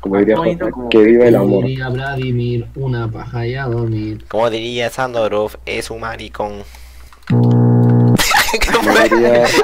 como diría José, como- que viva el Como amor. diría Vladimir, una paja y a dormir. Como diría Sandorov, es un maricón. Como diría